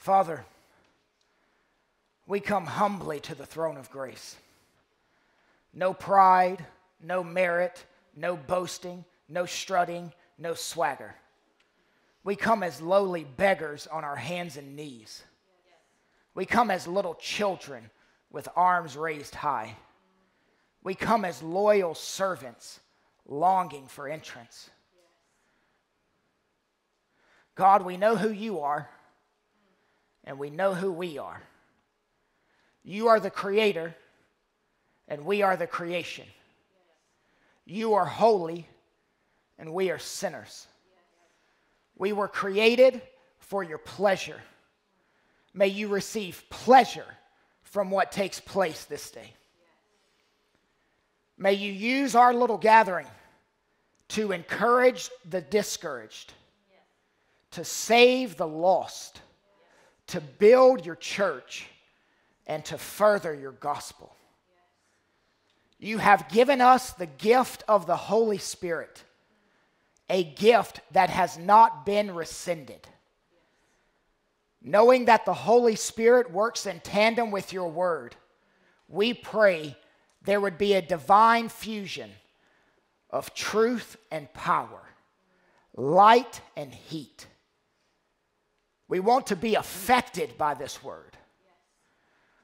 Father, we come humbly to the throne of grace. No pride, no merit, no boasting, no strutting, no swagger. We come as lowly beggars on our hands and knees. We come as little children with arms raised high. We come as loyal servants longing for entrance. God, we know who you are, and we know who we are. You are the creator, and we are the creation. You are holy, and we are sinners. We were created for your pleasure. May you receive pleasure from what takes place this day. May you use our little gathering to encourage the discouraged, to save the lost, to build your church, and to further your gospel. You have given us the gift of the Holy Spirit, a gift that has not been rescinded. Knowing that the Holy Spirit works in tandem with your word, we pray there would be a divine fusion of truth and power, light and heat. We want to be affected by this word.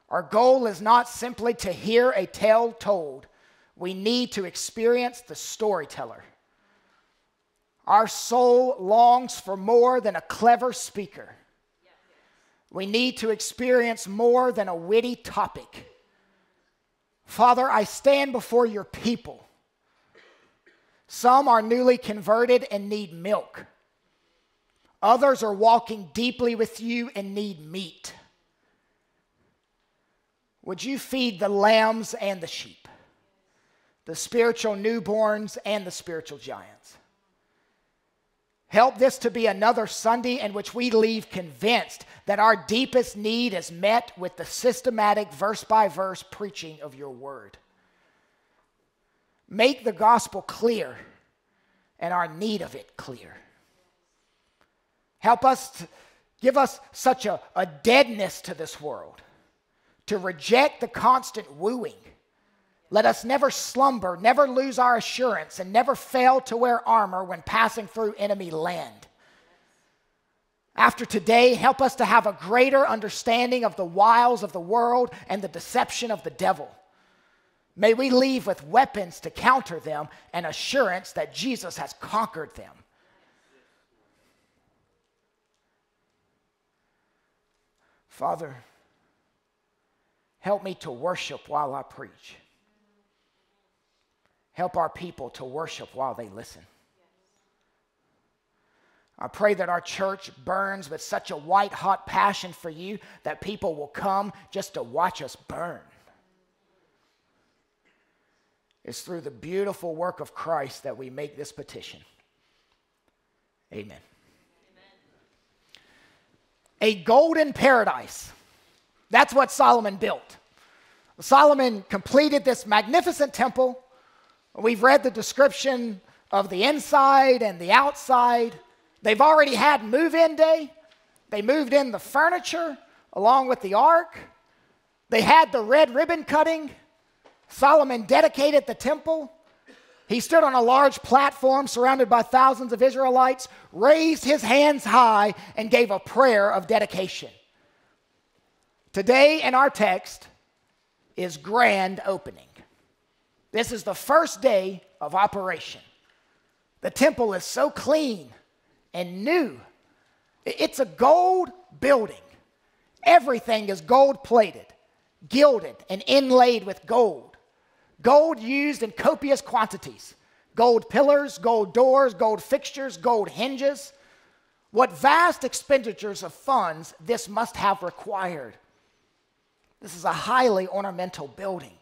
Our goal is not simply to hear a tale told, we need to experience the storyteller. Our soul longs for more than a clever speaker. We need to experience more than a witty topic. Father, I stand before your people. Some are newly converted and need milk. Others are walking deeply with you and need meat. Would you feed the lambs and the sheep, the spiritual newborns and the spiritual giants? Help this to be another Sunday in which we leave convinced that our deepest need is met with the systematic, verse by verse preaching of your word. Make the gospel clear and our need of it clear. Help us give us such a, a deadness to this world, to reject the constant wooing let us never slumber, never lose our assurance, and never fail to wear armor when passing through enemy land. After today, help us to have a greater understanding of the wiles of the world and the deception of the devil. May we leave with weapons to counter them and assurance that Jesus has conquered them. Father, help me to worship while I preach. Help our people to worship while they listen. I pray that our church burns with such a white hot passion for you that people will come just to watch us burn. It's through the beautiful work of Christ that we make this petition. Amen. A golden paradise. That's what Solomon built. Solomon completed this magnificent temple We've read the description of the inside and the outside. They've already had move in day. They moved in the furniture along with the ark. They had the red ribbon cutting. Solomon dedicated the temple. He stood on a large platform surrounded by thousands of Israelites, raised his hands high, and gave a prayer of dedication. Today in our text is grand opening. This is the first day of operation. The temple is so clean and new. It's a gold building. Everything is gold plated, gilded, and inlaid with gold. Gold used in copious quantities gold pillars, gold doors, gold fixtures, gold hinges. What vast expenditures of funds this must have required. This is a highly ornamental building.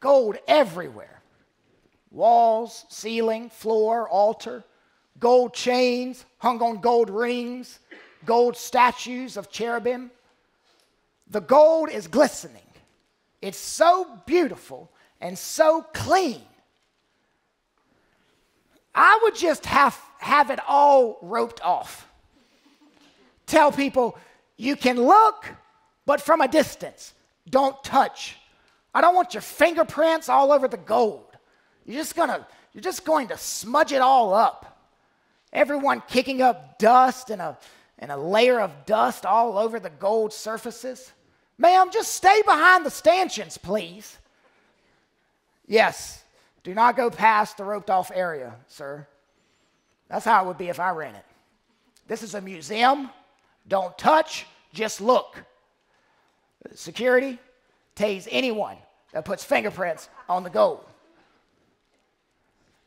Gold everywhere walls, ceiling, floor, altar, gold chains hung on gold rings, gold statues of cherubim. The gold is glistening. It's so beautiful and so clean. I would just have, have it all roped off. Tell people, You can look, but from a distance. Don't touch. I don't want your fingerprints all over the gold. You're just gonna, you're just going to smudge it all up. Everyone kicking up dust and a, and a layer of dust all over the gold surfaces. Ma'am, just stay behind the stanchions, please. Yes, do not go past the roped off area, sir. That's how it would be if I ran it. This is a museum. Don't touch, just look. Security, tase anyone that puts fingerprints on the gold.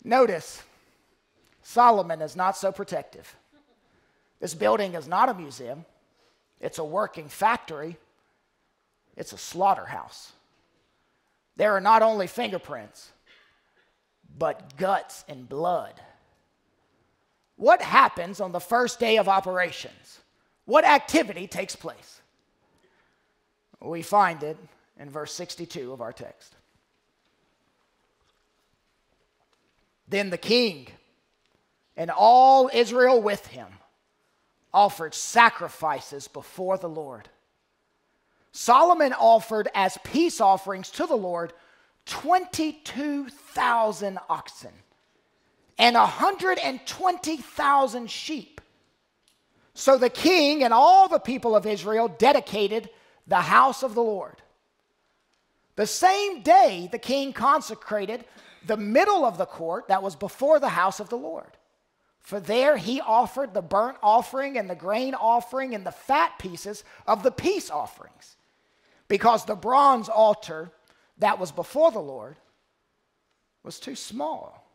Notice, Solomon is not so protective. This building is not a museum, it's a working factory, it's a slaughterhouse. There are not only fingerprints, but guts and blood. What happens on the first day of operations? What activity takes place? We find it in verse 62 of our text. Then the king and all Israel with him offered sacrifices before the Lord. Solomon offered as peace offerings to the Lord 22,000 oxen and 120,000 sheep. So the king and all the people of Israel dedicated the house of the Lord. The same day, the king consecrated the middle of the court that was before the house of the Lord. For there he offered the burnt offering and the grain offering and the fat pieces of the peace offerings. Because the bronze altar that was before the Lord was too small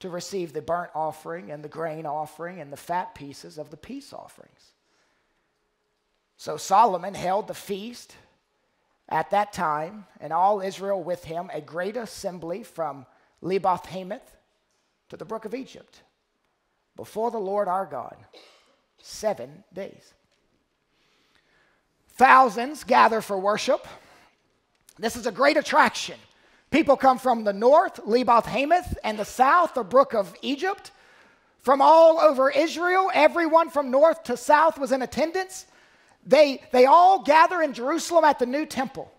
to receive the burnt offering and the grain offering and the fat pieces of the peace offerings. So Solomon held the feast at that time, and all Israel with him, a great assembly from Leboth Hamath to the brook of Egypt, before the Lord our God, seven days. Thousands gather for worship. This is a great attraction. People come from the north, Leboth Hamath, and the south, the brook of Egypt. From all over Israel, everyone from north to south was in attendance. They, they all gather in Jerusalem at the new temple.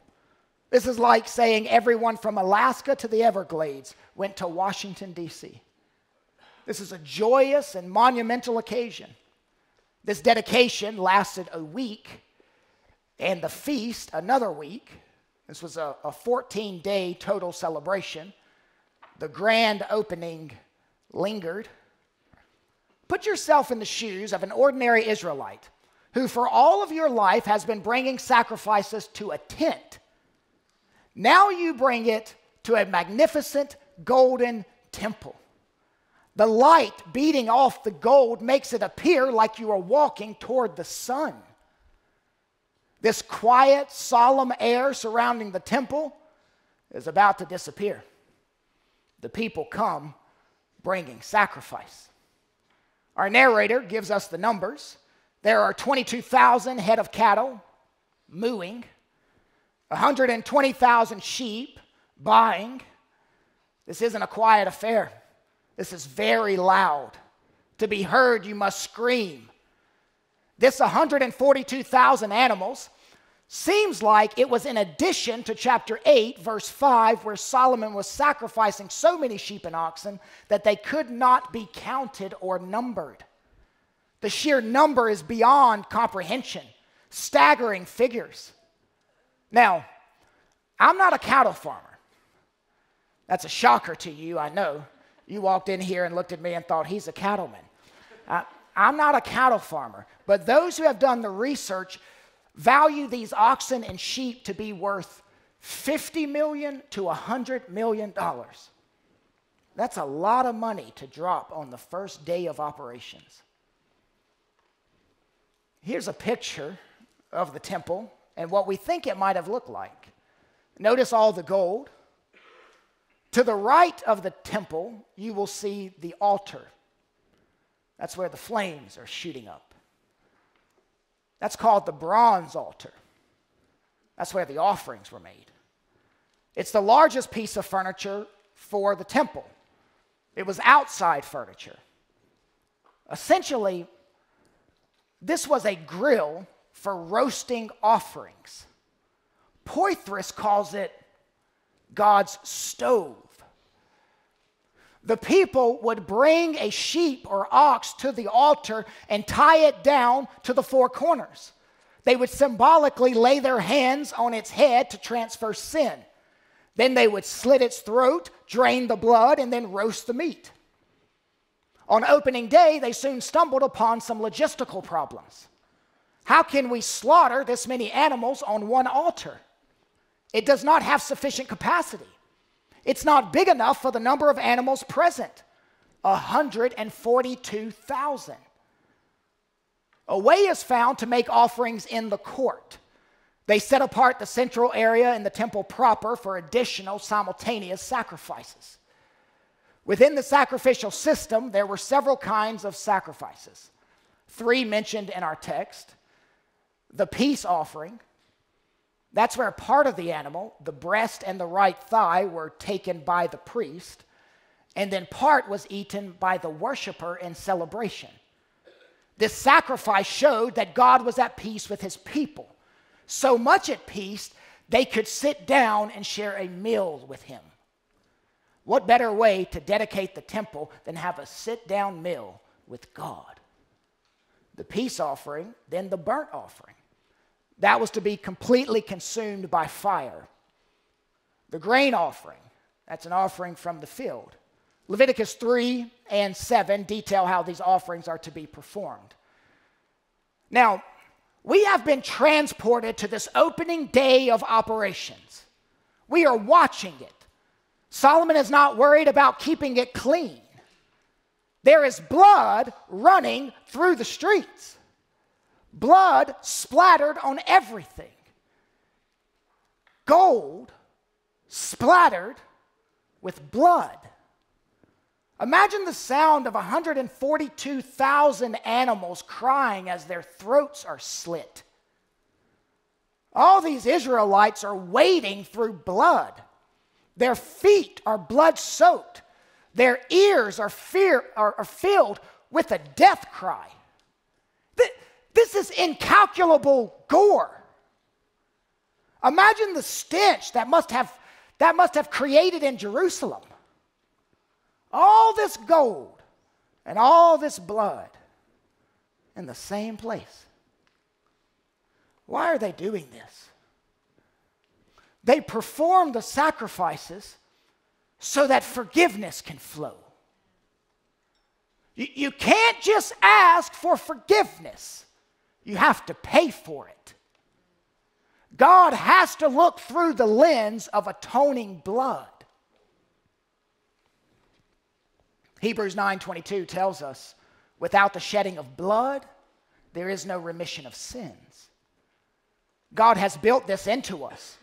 This is like saying everyone from Alaska to the Everglades went to Washington, D.C. This is a joyous and monumental occasion. This dedication lasted a week, and the feast another week. This was a, a 14 day total celebration. The grand opening lingered. Put yourself in the shoes of an ordinary Israelite who for all of your life has been bringing sacrifices to a tent. Now you bring it to a magnificent golden temple. The light beating off the gold makes it appear like you are walking toward the sun. This quiet, solemn air surrounding the temple is about to disappear. The people come bringing sacrifice. Our narrator gives us the numbers there are 22,000 head of cattle mooing, 120,000 sheep buying. This isn't a quiet affair. This is very loud. To be heard, you must scream. This 142,000 animals seems like it was in addition to chapter 8, verse 5, where Solomon was sacrificing so many sheep and oxen that they could not be counted or numbered. The sheer number is beyond comprehension, staggering figures. Now, I'm not a cattle farmer. That's a shocker to you, I know. You walked in here and looked at me and thought, he's a cattleman. I'm not a cattle farmer, but those who have done the research value these oxen and sheep to be worth 50 million to 100 million dollars. That's a lot of money to drop on the first day of operations. Here's a picture of the temple and what we think it might have looked like. Notice all the gold. To the right of the temple, you will see the altar. That's where the flames are shooting up. That's called the bronze altar. That's where the offerings were made. It's the largest piece of furniture for the temple. It was outside furniture. Essentially, this was a grill for roasting offerings. Poythress calls it God's stove. The people would bring a sheep or ox to the altar and tie it down to the four corners. They would symbolically lay their hands on its head to transfer sin. Then they would slit its throat, drain the blood, and then roast the meat. On opening day, they soon stumbled upon some logistical problems. How can we slaughter this many animals on one altar? It does not have sufficient capacity. It's not big enough for the number of animals present 142,000. A way is found to make offerings in the court. They set apart the central area in the temple proper for additional simultaneous sacrifices. Within the sacrificial system, there were several kinds of sacrifices. Three mentioned in our text the peace offering. That's where part of the animal, the breast and the right thigh, were taken by the priest, and then part was eaten by the worshiper in celebration. This sacrifice showed that God was at peace with his people, so much at peace they could sit down and share a meal with him. What better way to dedicate the temple than have a sit down meal with God? The peace offering, then the burnt offering. That was to be completely consumed by fire. The grain offering, that's an offering from the field. Leviticus 3 and 7 detail how these offerings are to be performed. Now, we have been transported to this opening day of operations. We are watching it. Solomon is not worried about keeping it clean. There is blood running through the streets, blood splattered on everything, gold splattered with blood. Imagine the sound of 142,000 animals crying as their throats are slit. All these Israelites are wading through blood. Their feet are blood soaked. Their ears are, fear, are, are filled with a death cry. This is incalculable gore. Imagine the stench that must have, that must have created in Jerusalem. All this gold and all this blood in the same place. Why are they doing this? They perform the sacrifices so that forgiveness can flow. You, you can't just ask for forgiveness, you have to pay for it. God has to look through the lens of atoning blood. Hebrews 9:22 tells us, without the shedding of blood, there is no remission of sins. God has built this into us.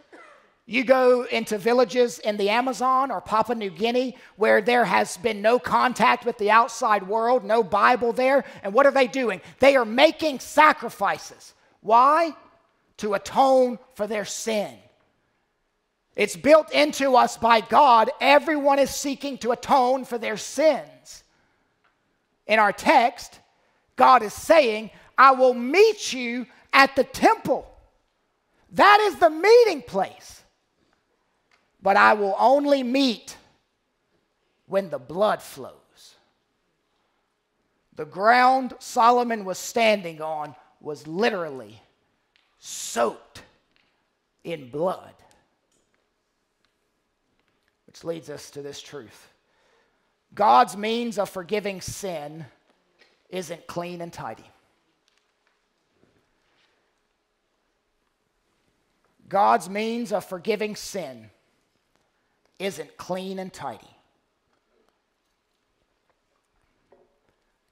You go into villages in the Amazon or Papua New Guinea where there has been no contact with the outside world, no Bible there, and what are they doing? They are making sacrifices. Why? To atone for their sin. It's built into us by God. Everyone is seeking to atone for their sins. In our text, God is saying, I will meet you at the temple. That is the meeting place. But I will only meet when the blood flows. The ground Solomon was standing on was literally soaked in blood. Which leads us to this truth God's means of forgiving sin isn't clean and tidy. God's means of forgiving sin isn't clean and tidy.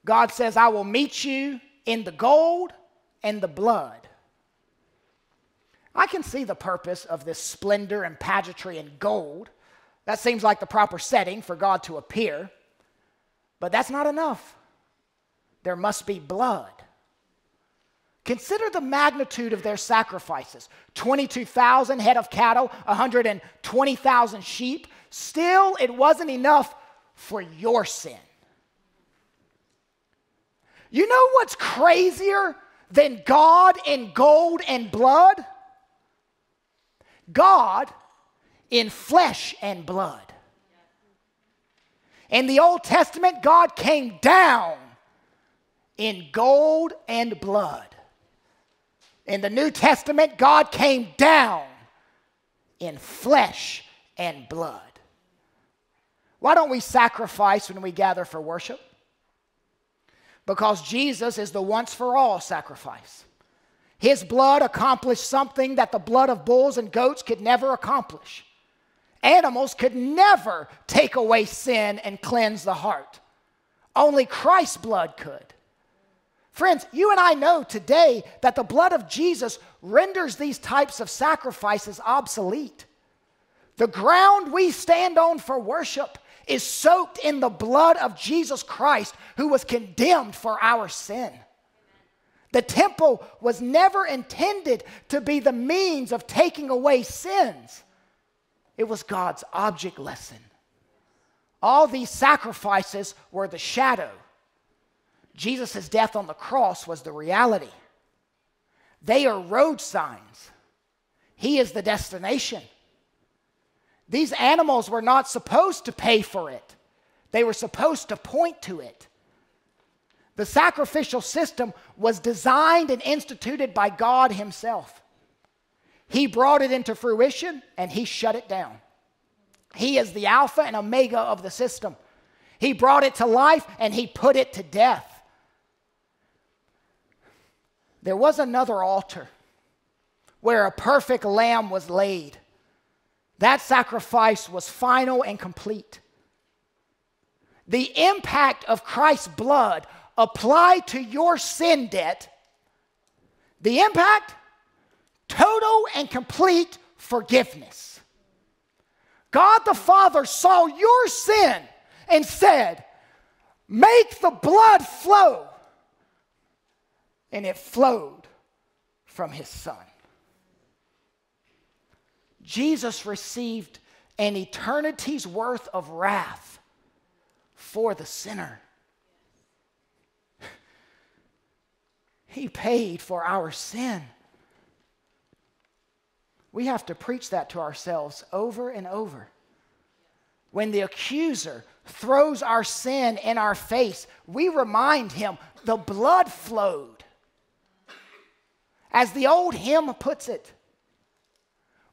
God says, I will meet you in the gold and the blood. I can see the purpose of this splendor and pageantry and gold that seems like the proper setting for God to appear. But that's not enough. There must be blood. Consider the magnitude of their sacrifices 22,000 head of cattle, 120,000 sheep. Still, it wasn't enough for your sin. You know what's crazier than God in gold and blood? God in flesh and blood. In the Old Testament, God came down in gold and blood. In the New Testament, God came down in flesh and blood. Why don't we sacrifice when we gather for worship? Because Jesus is the once for all sacrifice. His blood accomplished something that the blood of bulls and goats could never accomplish. Animals could never take away sin and cleanse the heart. Only Christ's blood could. Friends, you and I know today that the blood of Jesus renders these types of sacrifices obsolete. The ground we stand on for worship is soaked in the blood of Jesus Christ, who was condemned for our sin. The temple was never intended to be the means of taking away sins, it was God's object lesson. All these sacrifices were the shadow. Jesus' death on the cross was the reality. They are road signs. He is the destination. These animals were not supposed to pay for it, they were supposed to point to it. The sacrificial system was designed and instituted by God Himself. He brought it into fruition and He shut it down. He is the Alpha and Omega of the system. He brought it to life and He put it to death. There was another altar where a perfect lamb was laid. That sacrifice was final and complete. The impact of Christ's blood applied to your sin debt, the impact total and complete forgiveness. God the Father saw your sin and said, Make the blood flow. And it flowed from his son. Jesus received an eternity's worth of wrath for the sinner. He paid for our sin. We have to preach that to ourselves over and over. When the accuser throws our sin in our face, we remind him the blood flowed. As the old hymn puts it,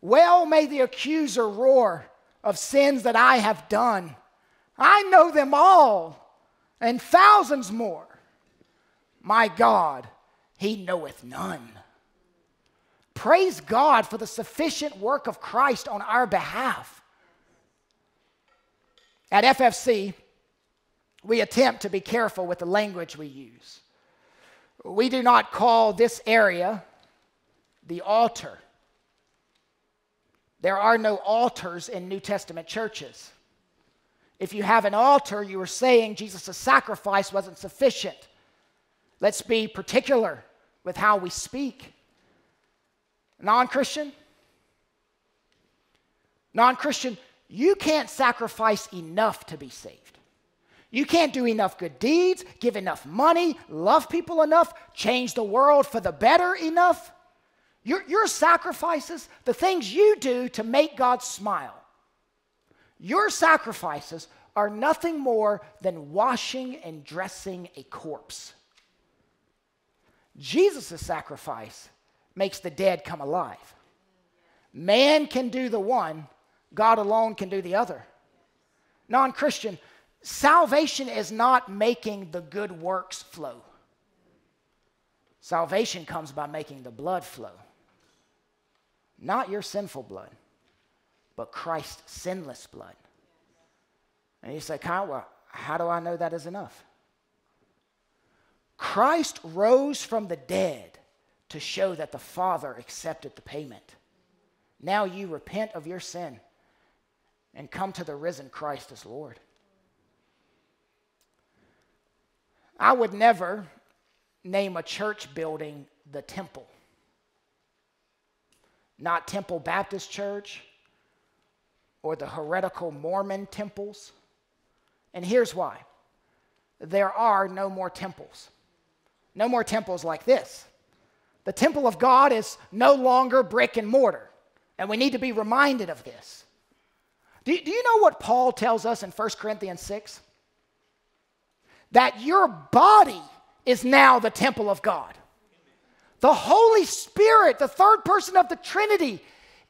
well may the accuser roar of sins that I have done. I know them all and thousands more. My God, he knoweth none. Praise God for the sufficient work of Christ on our behalf. At FFC, we attempt to be careful with the language we use. We do not call this area the altar. There are no altars in New Testament churches. If you have an altar, you are saying Jesus' sacrifice wasn't sufficient. Let's be particular with how we speak. Non Christian, non Christian, you can't sacrifice enough to be saved. You can't do enough good deeds, give enough money, love people enough, change the world for the better enough. Your, your sacrifices, the things you do to make God smile, your sacrifices are nothing more than washing and dressing a corpse. Jesus' sacrifice makes the dead come alive. Man can do the one, God alone can do the other. Non Christian, salvation is not making the good works flow. Salvation comes by making the blood flow. Not your sinful blood, but Christ's sinless blood. And you say, Kyle, well, how do I know that is enough? Christ rose from the dead to show that the Father accepted the payment. Now you repent of your sin and come to the risen Christ as Lord. I would never name a church building the temple not Temple Baptist Church or the heretical Mormon temples. And here's why there are no more temples. No more temples like this. The temple of God is no longer brick and mortar. And we need to be reminded of this. Do, do you know what Paul tells us in 1 Corinthians 6? That your body is now the temple of God. The Holy Spirit, the third person of the Trinity,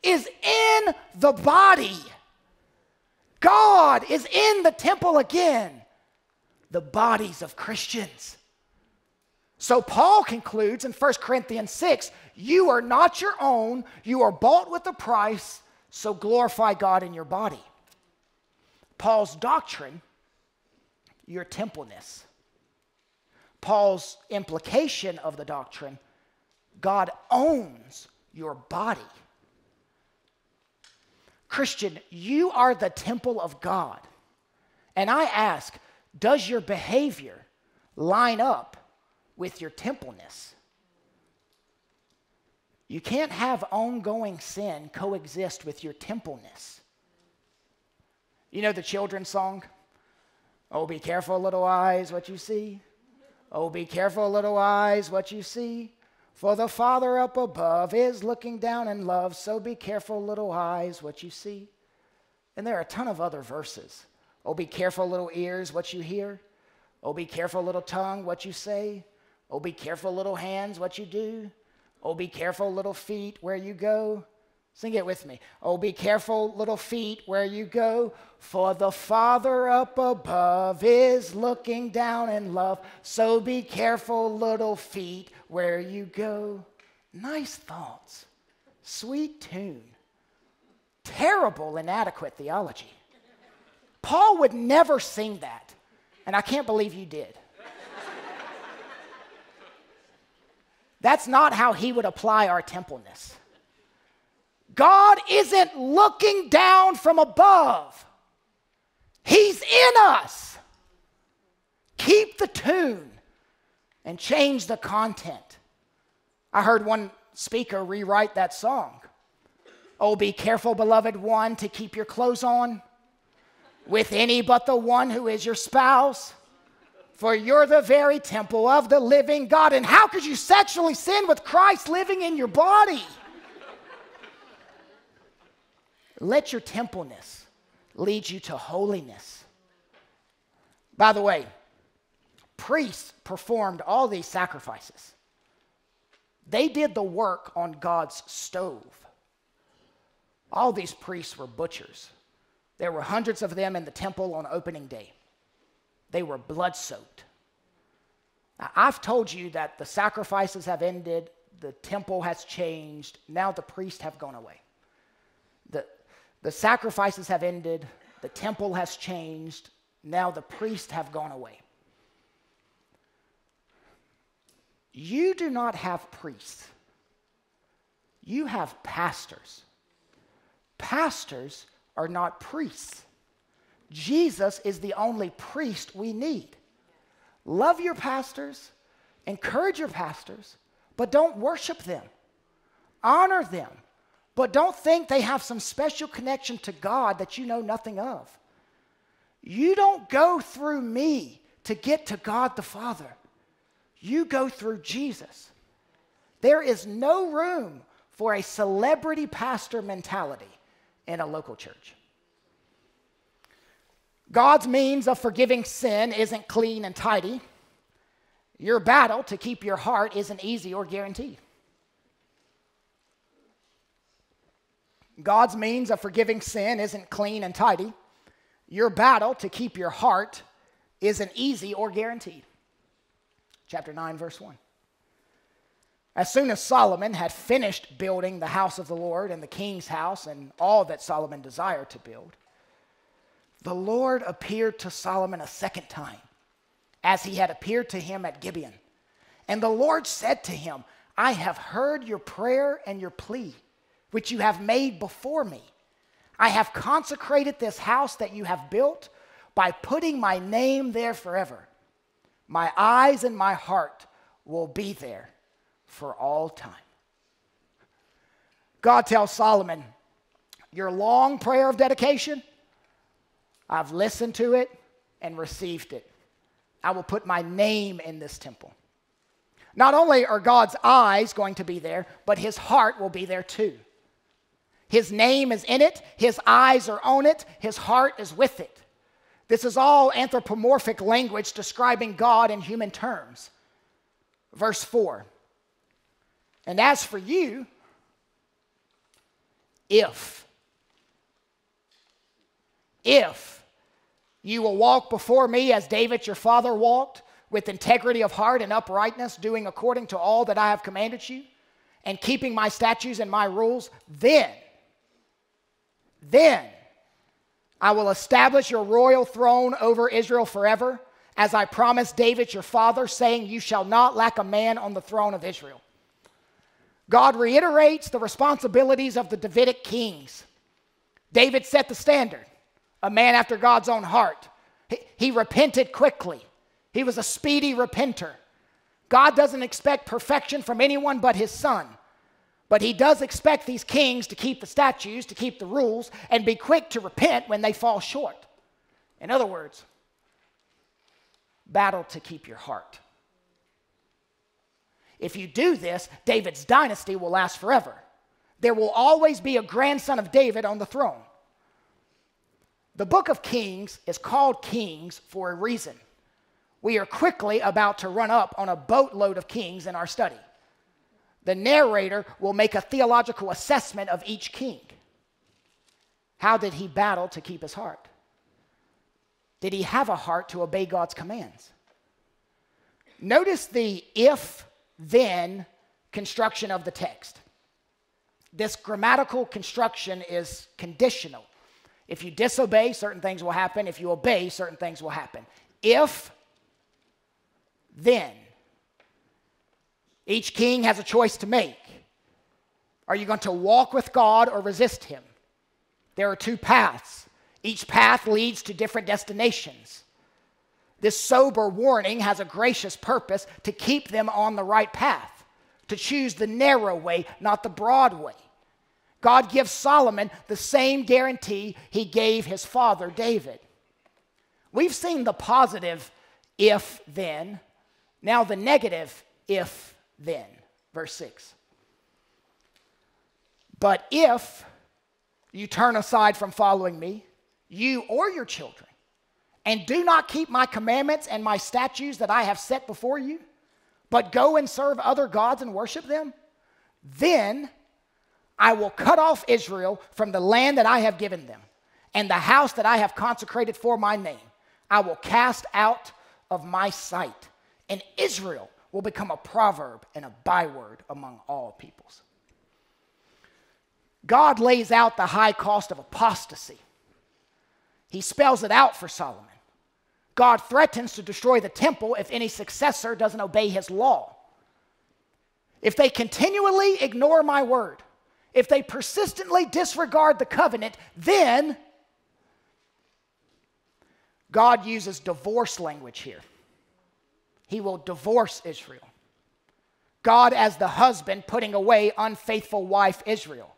is in the body. God is in the temple again, the bodies of Christians. So Paul concludes in 1 Corinthians 6 you are not your own, you are bought with a price, so glorify God in your body. Paul's doctrine, your templeness. Paul's implication of the doctrine, God owns your body. Christian, you are the temple of God. And I ask, does your behavior line up with your templeness. You can't have ongoing sin coexist with your templeness. You know the children's song? Oh, be careful, little eyes, what you see. Oh, be careful, little eyes, what you see. For the Father up above is looking down in love, so be careful, little eyes, what you see. And there are a ton of other verses. Oh, be careful, little ears, what you hear. Oh, be careful, little tongue, what you say. Oh, be careful, little hands, what you do. Oh, be careful, little feet, where you go. Sing it with me. Oh, be careful, little feet, where you go. For the Father up above is looking down in love. So be careful, little feet, where you go. Nice thoughts. Sweet tune. Terrible, inadequate theology. Paul would never sing that. And I can't believe you did. That's not how he would apply our templeness. God isn't looking down from above, He's in us. Keep the tune and change the content. I heard one speaker rewrite that song. Oh, be careful, beloved one, to keep your clothes on with any but the one who is your spouse for you're the very temple of the living God. And how could you sexually sin with Christ living in your body? Let your templeness lead you to holiness. By the way, priests performed all these sacrifices. They did the work on God's stove. All these priests were butchers. There were hundreds of them in the temple on opening day. They were blood soaked. Now, I've told you that the sacrifices have ended, the temple has changed, now the priests have gone away. The, sacrifices have ended, the temple has changed, now the priests have gone away. You do not have priests, you have pastors. Pastors are not priests. Jesus is the only priest we need. Love your pastors, encourage your pastors, but don't worship them. Honor them, but don't think they have some special connection to God that you know nothing of. You don't go through me to get to God the Father, you go through Jesus. There is no room for a celebrity pastor mentality in a local church. God's means of forgiving sin isn't clean and tidy. Your battle to keep your heart isn't easy or guaranteed. God's means of forgiving sin isn't clean and tidy. Your battle to keep your heart isn't easy or guaranteed. Chapter 9, verse 1. As soon as Solomon had finished building the house of the Lord and the king's house and all that Solomon desired to build, the Lord appeared to Solomon a second time, as he had appeared to him at Gibeon. And the Lord said to him, I have heard your prayer and your plea, which you have made before me. I have consecrated this house that you have built by putting my name there forever. My eyes and my heart will be there for all time. God tells Solomon, Your long prayer of dedication I've listened to it and received it. I will put my name in this temple. Not only are God's eyes going to be there, but his heart will be there too. His name is in it, his eyes are on it, his heart is with it. This is all anthropomorphic language describing God in human terms. Verse 4 And as for you, if, if you will walk before me as David your father walked, with integrity of heart and uprightness, doing according to all that I have commanded you, and keeping my statutes and my rules, then then I will establish your royal throne over Israel forever, as I promised David your father, saying, You shall not lack a man on the throne of Israel. God reiterates the responsibilities of the Davidic kings. David set the standard, a man after God's own heart. He, repented quickly, he was a speedy repenter. God doesn't expect perfection from anyone but his son. But he does expect these kings to keep the statutes, to keep the rules, and be quick to repent when they fall short. In other words, battle to keep your heart. If you do this, David's dynasty will last forever. There will always be a grandson of David on the throne. The book of Kings is called Kings for a reason. We are quickly about to run up on a boatload of kings in our study the narrator will make a theological assessment of each king. How did he battle to keep his heart? Did he have a heart to obey God's commands? Notice the if then construction of the text. This grammatical construction is conditional. If you disobey, certain things will happen. If you obey, certain things will happen. If then each king has a choice to make. Are you going to walk with God or resist him? There are two paths. Each path leads to different destinations. This sober warning has a gracious purpose to keep them on the right path, to choose the narrow way, not the broad way. God gives Solomon the same guarantee he gave his father David. We've seen the positive if then, now the negative if then. Verse 6. But if you turn aside from following me, you or your children, and do not keep my commandments and my statutes that I have set before you, but go and serve other gods and worship them, then I will cut off Israel from the land that I have given them, and the house that I have consecrated for my name. I will cast out of my sight, and Israel will become a proverb and a byword among all peoples. God lays out the high cost of apostasy. He spells it out for Solomon. God threatens to destroy the temple if any successor doesn't obey his law. If they continually ignore my word, if they persistently disregard the covenant, then God uses divorce language here he will divorce Israel. God, as the husband, putting away unfaithful wife Israel.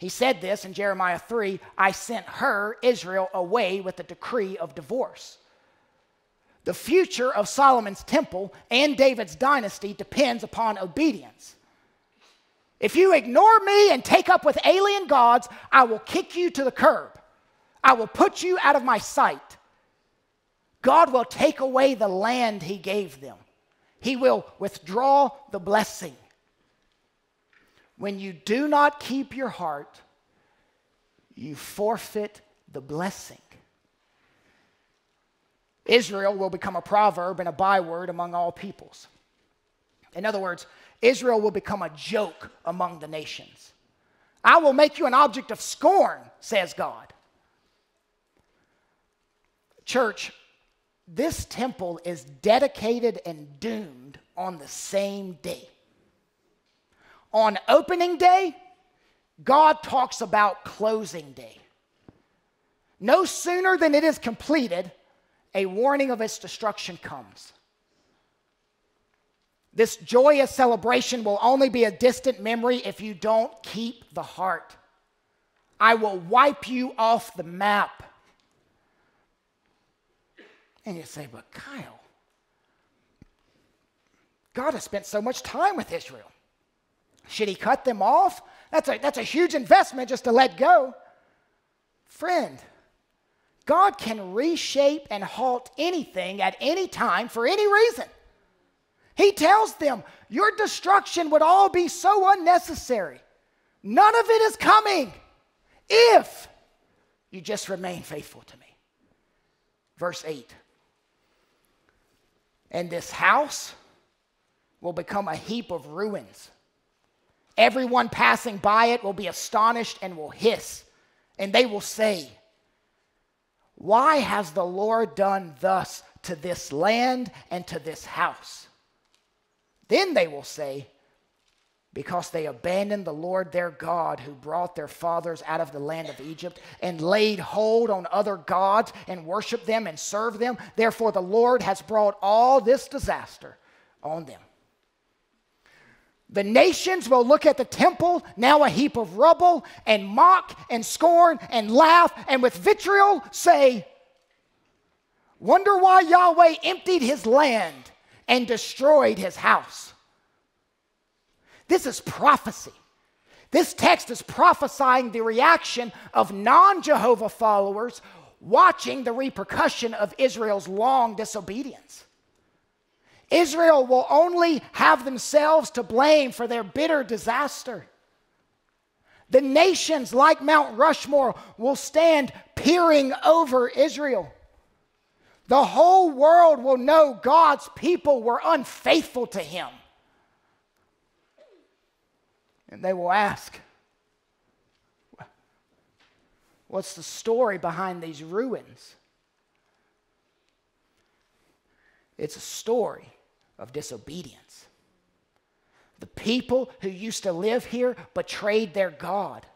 He said this in Jeremiah 3 I sent her, Israel, away with a decree of divorce. The future of Solomon's temple and David's dynasty depends upon obedience. If you ignore me and take up with alien gods, I will kick you to the curb. I will put you out of my sight. God will take away the land he gave them, he will withdraw the blessing. When you do not keep your heart, you forfeit the blessing. Israel will become a proverb and a byword among all peoples. In other words, Israel will become a joke among the nations. I will make you an object of scorn, says God. Church, this temple is dedicated and doomed on the same day. On opening day, God talks about closing day. No sooner than it is completed, a warning of its destruction comes. This joyous celebration will only be a distant memory if you don't keep the heart. I will wipe you off the map. And you say, but Kyle, God has spent so much time with Israel. Should he cut them off? That's a, that's a huge investment just to let go. Friend, God can reshape and halt anything at any time for any reason. He tells them, Your destruction would all be so unnecessary. None of it is coming if you just remain faithful to me. Verse 8 And this house will become a heap of ruins. Everyone passing by it will be astonished and will hiss, and they will say, Why has the Lord done thus to this land and to this house? Then they will say, because they abandoned the Lord their God who brought their fathers out of the land of Egypt and laid hold on other gods and worshiped them and served them. Therefore, the Lord has brought all this disaster on them. The nations will look at the temple, now a heap of rubble, and mock and scorn and laugh and with vitriol say, Wonder why Yahweh emptied his land and destroyed his house. This is prophecy. This text is prophesying the reaction of non Jehovah followers watching the repercussion of Israel's long disobedience. Israel will only have themselves to blame for their bitter disaster. The nations, like Mount Rushmore, will stand peering over Israel. The whole world will know God's people were unfaithful to him. And they will ask, What's the story behind these ruins? It's a story of disobedience. The people who used to live here betrayed their God.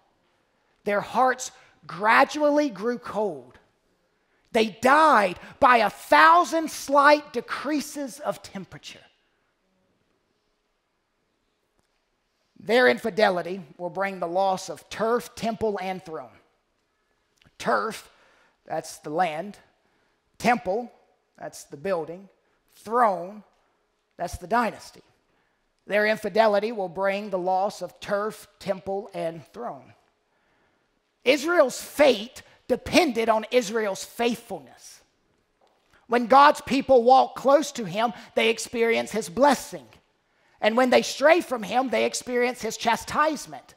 Their hearts gradually grew cold. They died by a thousand slight decreases of temperature. Their infidelity will bring the loss of turf, temple, and throne. Turf, that's the land. Temple, that's the building. Throne, that's the dynasty. Their infidelity will bring the loss of turf, temple, and throne. Israel's fate depended on Israel's faithfulness. When God's people walk close to him, they experience his blessing. And when they stray from him, they experience his chastisement.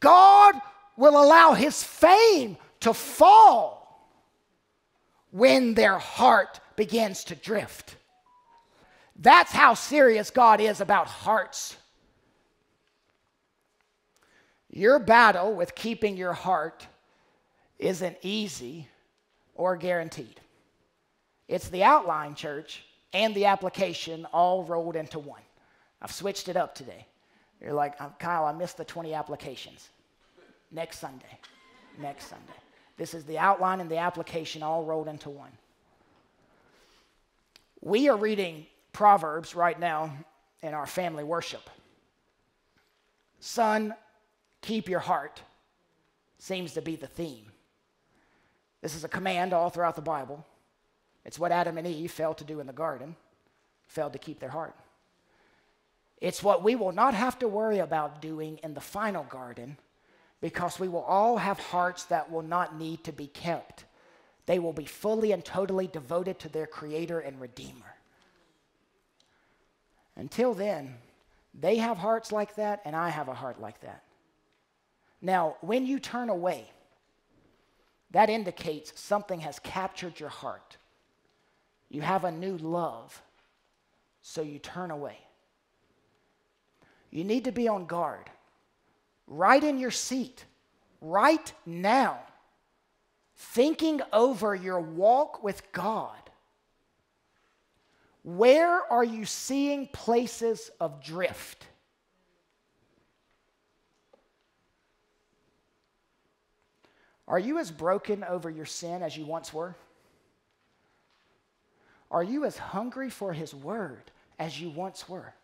God will allow his fame to fall when their heart begins to drift. That's how serious God is about hearts. Your battle with keeping your heart isn't easy or guaranteed. It's the outline, church, and the application all rolled into one. I've switched it up today. You're like, Kyle, I missed the 20 applications. Next Sunday. Next Sunday. This is the outline and the application all rolled into one. We are reading Proverbs right now in our family worship. Son, keep your heart seems to be the theme. This is a command all throughout the Bible. It's what Adam and Eve failed to do in the garden, failed to keep their heart. It's what we will not have to worry about doing in the final garden because we will all have hearts that will not need to be kept. They will be fully and totally devoted to their Creator and Redeemer. Until then, they have hearts like that, and I have a heart like that. Now, when you turn away, that indicates something has captured your heart. You have a new love, so you turn away. You need to be on guard, right in your seat, right now, thinking over your walk with God. Where are you seeing places of drift? Are you as broken over your sin as you once were? Are you as hungry for His word as you once were?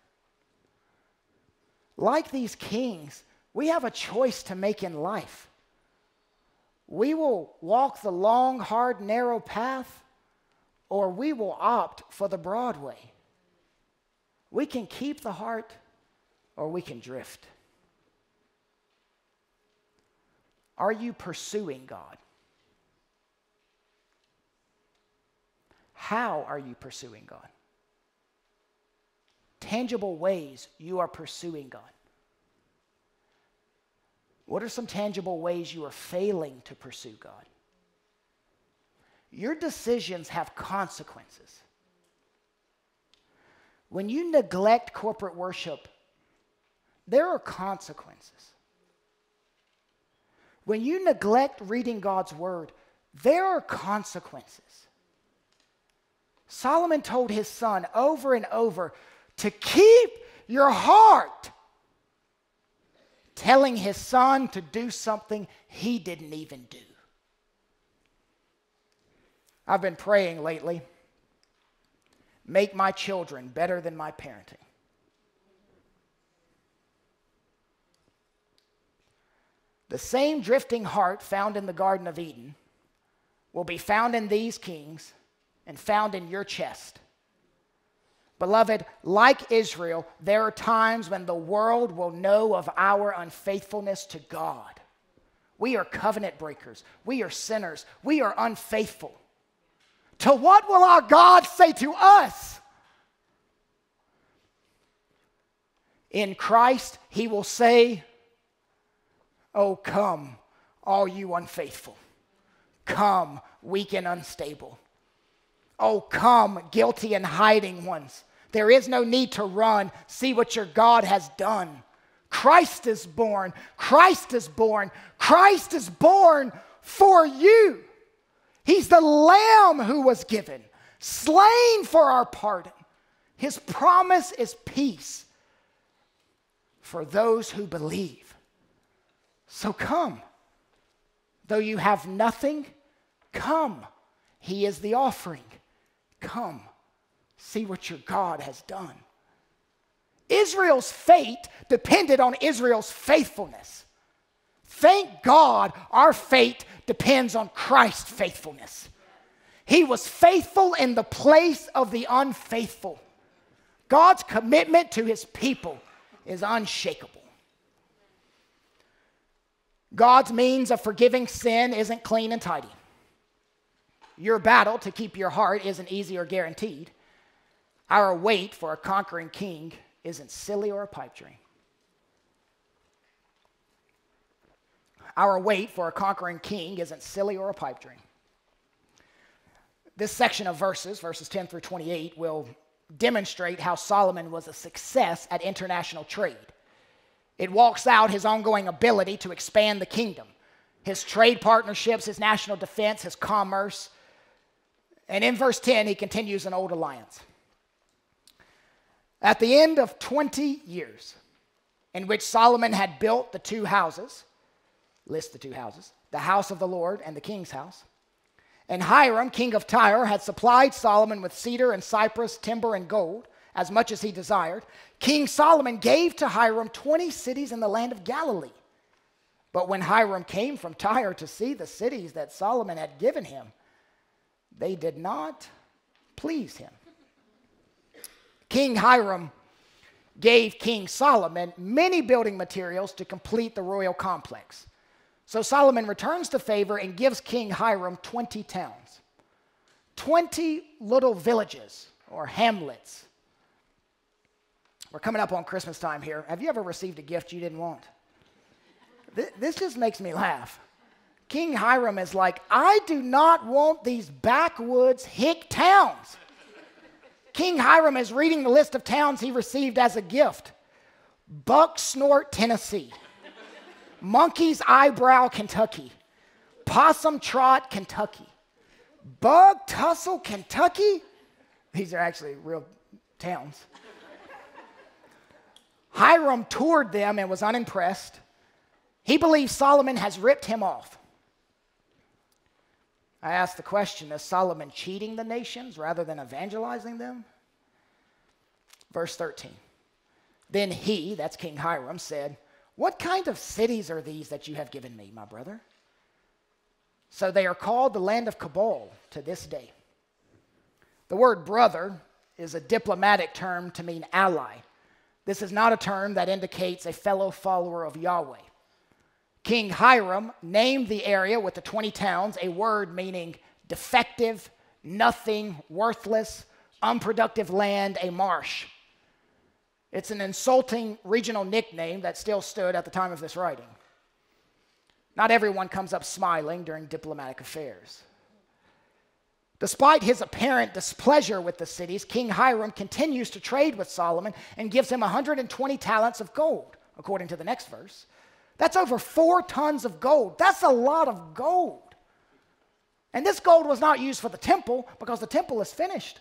Like these kings, we have a choice to make in life. We will walk the long, hard, narrow path, or we will opt for the broad way. We can keep the heart or we can drift. Are you pursuing God? How are you pursuing God? Tangible ways you are pursuing God. What are some tangible ways you are failing to pursue God? Your decisions have consequences. When you neglect corporate worship, there are consequences. When you neglect reading God's word, there are consequences. Solomon told his son over and over to keep your heart, telling his son to do something he didn't even do. I've been praying lately make my children better than my parenting. The same drifting heart found in the Garden of Eden will be found in these kings and found in your chest. Beloved, like Israel, there are times when the world will know of our unfaithfulness to God. We are covenant breakers. We are sinners. We are unfaithful. To what will our God say to us? In Christ, he will say, Oh, come, all you unfaithful. Come, weak and unstable. Oh, come, guilty and hiding ones. There is no need to run. See what your God has done. Christ is born. Christ is born. Christ is born for you. He's the lamb who was given, slain for our pardon. His promise is peace for those who believe. So come. Though you have nothing, come. He is the offering. Come. See what your God has done. Israel's fate depended on Israel's faithfulness. Thank God our fate depends on Christ's faithfulness. He was faithful in the place of the unfaithful. God's commitment to his people is unshakable. God's means of forgiving sin isn't clean and tidy. Your battle to keep your heart isn't easy or guaranteed. Our wait for a conquering king isn't silly or a pipe dream. Our wait for a conquering king isn't silly or a pipe dream. This section of verses, verses 10 through 28, will demonstrate how Solomon was a success at international trade. It walks out his ongoing ability to expand the kingdom, his trade partnerships, his national defense, his commerce. And in verse 10, he continues an old alliance. At the end of 20 years, in which Solomon had built the two houses, list the two houses the house of the Lord and the king's house. And Hiram, king of Tyre, had supplied Solomon with cedar and cypress, timber and gold, as much as he desired. King Solomon gave to Hiram 20 cities in the land of Galilee. But when Hiram came from Tyre to see the cities that Solomon had given him, they did not please him. King Hiram gave King Solomon many building materials to complete the royal complex. So Solomon returns the favor and gives King Hiram 20 towns, 20 little villages or hamlets. We're coming up on Christmas time here. Have you ever received a gift you didn't want? This just makes me laugh. King Hiram is like, I do not want these backwoods hick towns. King Hiram is reading the list of towns he received as a gift Buck Snort, Tennessee. Monkey's Eyebrow, Kentucky. Possum Trot, Kentucky. Bug Tussle, Kentucky. These are actually real towns. Hiram toured them and was unimpressed. He believes Solomon has ripped him off. I ask the question is Solomon cheating the nations rather than evangelizing them? Verse 13. Then he, that's King Hiram, said, what kind of cities are these that you have given me, my brother? So they are called the land of Cabul to this day. The word brother is a diplomatic term to mean ally. This is not a term that indicates a fellow follower of Yahweh. King Hiram named the area with the 20 towns a word meaning defective, nothing, worthless, unproductive land, a marsh. It's an insulting regional nickname that still stood at the time of this writing. Not everyone comes up smiling during diplomatic affairs. Despite his apparent displeasure with the cities, King Hiram continues to trade with Solomon and gives him 120 talents of gold, according to the next verse. That's over four tons of gold. That's a lot of gold. And this gold was not used for the temple because the temple is finished.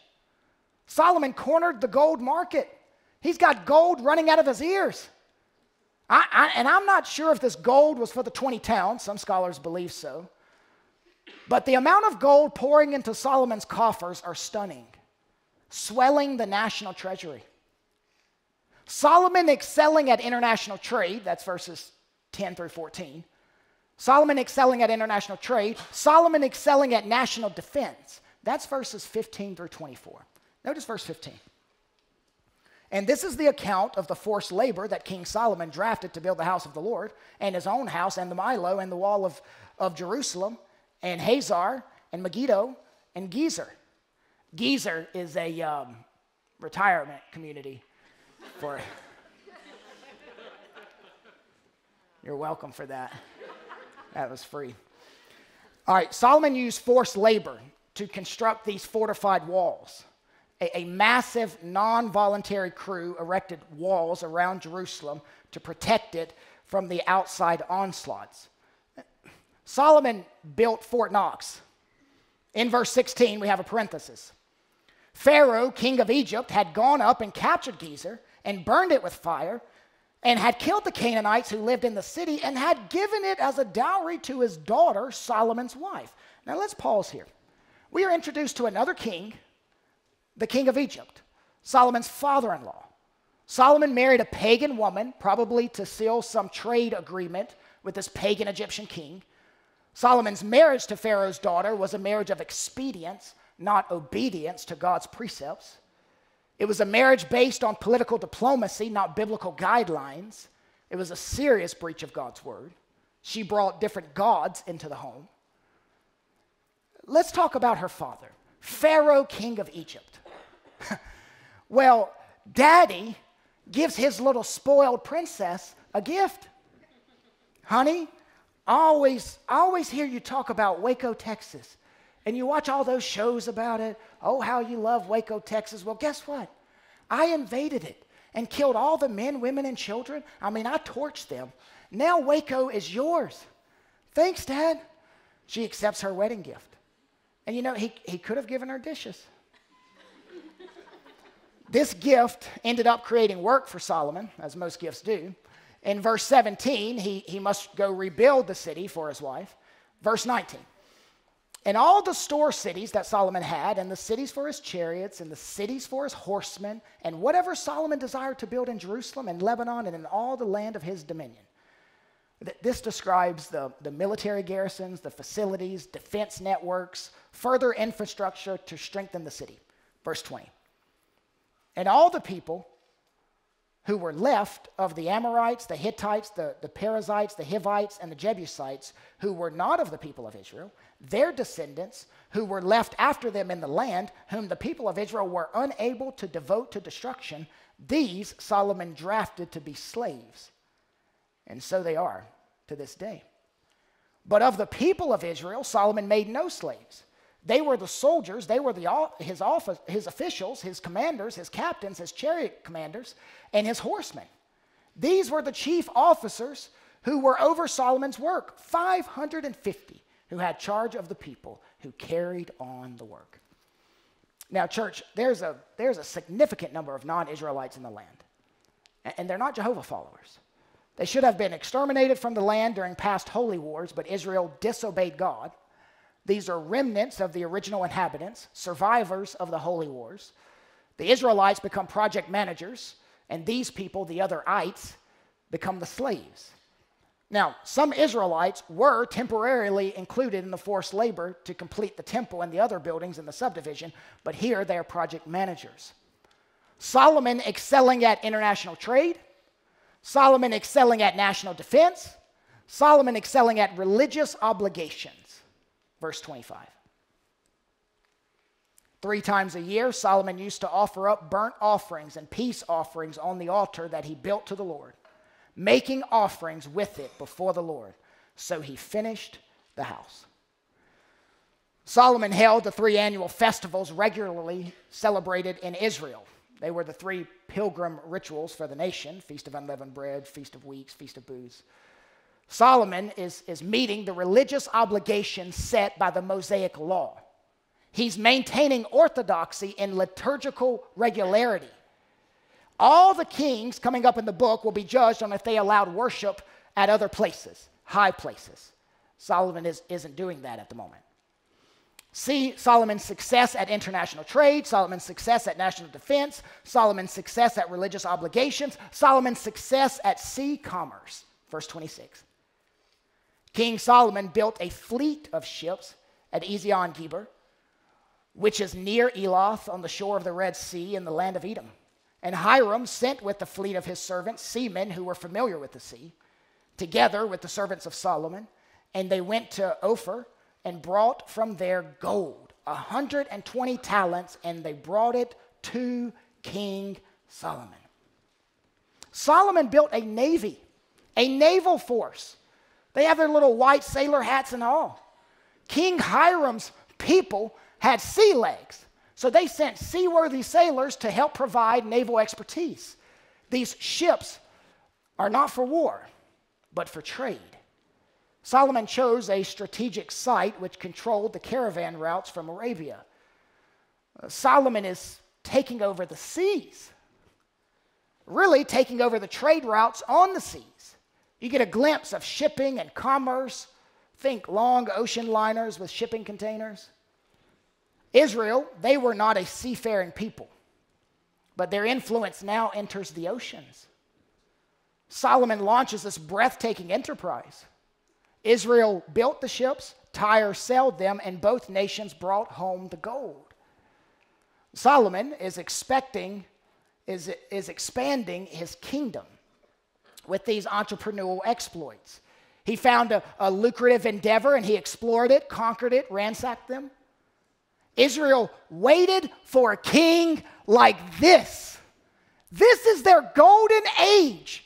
Solomon cornered the gold market. He's got gold running out of his ears. I, I, and I'm not sure if this gold was for the 20 towns. Some scholars believe so. But the amount of gold pouring into Solomon's coffers are stunning, swelling the national treasury. Solomon excelling at international trade, that's verses 10 through 14. Solomon excelling at international trade. Solomon excelling at national defense. That's verses 15 through 24. Notice verse 15. And this is the account of the forced labor that King Solomon drafted to build the house of the Lord, and his own house, and the Millo, and the wall of, of Jerusalem, and Hazor, and Megiddo, and Gezer. Gezer is a um, retirement community for. You're welcome for that. That was free. All right, Solomon used forced labor to construct these fortified walls a, a massive non voluntary crew erected walls around Jerusalem to protect it from the outside onslaughts. Solomon built Fort Knox. In verse 16, we have a parenthesis. Pharaoh, king of Egypt, had gone up and captured Gezer and burned it with fire and had killed the Canaanites who lived in the city and had given it as a dowry to his daughter, Solomon's wife. Now let's pause here. We are introduced to another king the king of Egypt, Solomon's father in law. Solomon married a pagan woman, probably to seal some trade agreement with this pagan Egyptian king. Solomon's marriage to Pharaoh's daughter was a marriage of expedience, not obedience to God's precepts. It was a marriage based on political diplomacy, not biblical guidelines. It was a serious breach of God's word. She brought different gods into the home. Let's talk about her father, Pharaoh, king of Egypt. well, daddy gives his little spoiled princess a gift. Honey, I always, always hear you talk about Waco, Texas. And you watch all those shows about it. Oh, how you love Waco, Texas. Well, guess what? I invaded it and killed all the men, women, and children. I mean, I torched them. Now Waco is yours. Thanks, Dad. She accepts her wedding gift. And you know, he, he could have given her dishes. This gift ended up creating work for Solomon, as most gifts do. In verse 17, he, he must go rebuild the city for his wife. Verse 19. And all the store cities that Solomon had, and the cities for his chariots, and the cities for his horsemen, and whatever Solomon desired to build in Jerusalem and Lebanon and in all the land of his dominion. This describes the, the military garrisons, the facilities, defense networks, further infrastructure to strengthen the city. Verse 20. And all the people who were left of the Amorites, the Hittites, the, the Perizzites, the Hivites, and the Jebusites, who were not of the people of Israel, their descendants, who were left after them in the land, whom the people of Israel were unable to devote to destruction, these Solomon drafted to be slaves. And so they are to this day. But of the people of Israel, Solomon made no slaves they were the soldiers, they were the, his, office, his officials, his commanders, his captains, his chariot commanders, and his horsemen. These were the chief officers who were over Solomon's work 550 who had charge of the people who carried on the work. Now, church, there's a, there's a significant number of non Israelites in the land, and they're not Jehovah followers. They should have been exterminated from the land during past holy wars, but Israel disobeyed God. These are remnants of the original inhabitants, survivors of the holy wars. The Israelites become project managers, and these people, the other ites, become the slaves. Now, some Israelites were temporarily included in the forced labor to complete the temple and the other buildings in the subdivision, but here they are project managers. Solomon excelling at international trade, Solomon excelling at national defense, Solomon excelling at religious obligations. Verse 25. Three times a year, Solomon used to offer up burnt offerings and peace offerings on the altar that he built to the Lord, making offerings with it before the Lord. So he finished the house. Solomon held the three annual festivals regularly celebrated in Israel. They were the three pilgrim rituals for the nation Feast of Unleavened Bread, Feast of Weeks, Feast of Booths. Solomon is, is meeting the religious obligations set by the Mosaic Law. He's maintaining orthodoxy in liturgical regularity. All the kings coming up in the book will be judged on if they allowed worship at other places, high places. Solomon is, isn't doing that at the moment. See Solomon's success at international trade, Solomon's success at national defense, Solomon's success at religious obligations, Solomon's success at sea commerce. Verse 26. King Solomon built a fleet of ships at Ezion Geber, which is near Eloth on the shore of the Red Sea in the land of Edom. And Hiram sent with the fleet of his servants seamen who were familiar with the sea, together with the servants of Solomon, and they went to Ophir and brought from there gold, 120 talents, and they brought it to King Solomon. Solomon built a navy, a naval force. They have their little white sailor hats and all. King Hiram's people had sea legs, so they sent seaworthy sailors to help provide naval expertise. These ships are not for war, but for trade. Solomon chose a strategic site which controlled the caravan routes from Arabia. Uh, Solomon is taking over the seas, really taking over the trade routes on the seas. You get a glimpse of shipping and commerce. Think long ocean liners with shipping containers. Israel, they were not a seafaring people, but their influence now enters the oceans. Solomon launches this breathtaking enterprise. Israel built the ships, Tyre sailed them, and both nations brought home the gold. Solomon is expecting, is, is expanding his kingdom with these entrepreneurial exploits. He found a, a lucrative endeavor and he explored it, conquered it, ransacked them. Israel waited for a king like this. This is their golden age.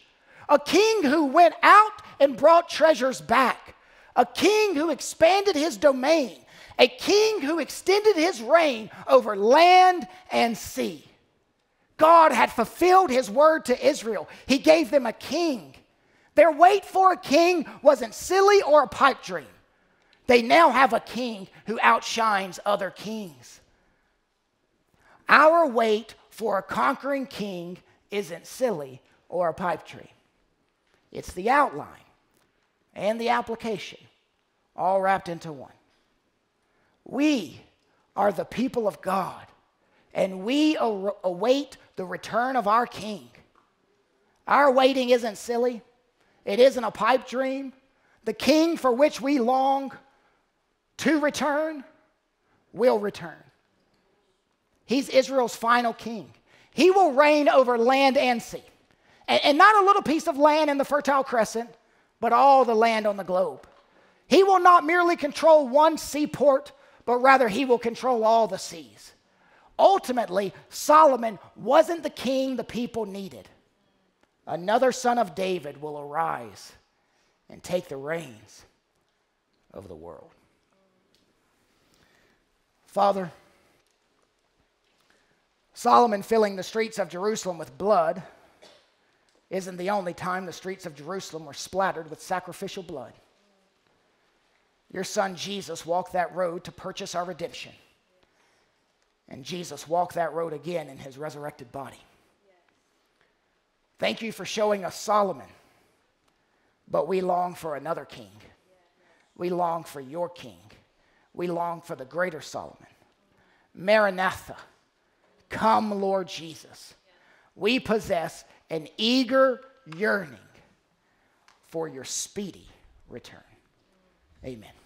A king who went out and brought treasures back. A king who expanded his domain. A king who extended his reign over land and sea. God had fulfilled his word to Israel. He gave them a king. Their wait for a king wasn't silly or a pipe dream. They now have a king who outshines other kings. Our wait for a conquering king isn't silly or a pipe dream. It's the outline and the application, all wrapped into one. We are the people of God, and we await the return of our King. Our waiting isn't silly, it isn't a pipe dream. The King for which we long to return will return. He's Israel's final king. He will reign over land and sea. And, and, not a little piece of land in the Fertile Crescent, but all the land on the globe. He will not merely control one seaport, but rather he will control all the seas. Ultimately, Solomon wasn't the king the people needed. Another son of David will arise and take the reins of the world. Father, Solomon filling the streets of Jerusalem with blood isn't the only time the streets of Jerusalem were splattered with sacrificial blood. Your son Jesus walked that road to purchase our redemption. And Jesus walked that road again in his resurrected body. Thank you for showing us Solomon, but we long for another king. We long for your king. We long for the greater Solomon. Maranatha, come, Lord Jesus. We possess an eager yearning for your speedy return. Amen.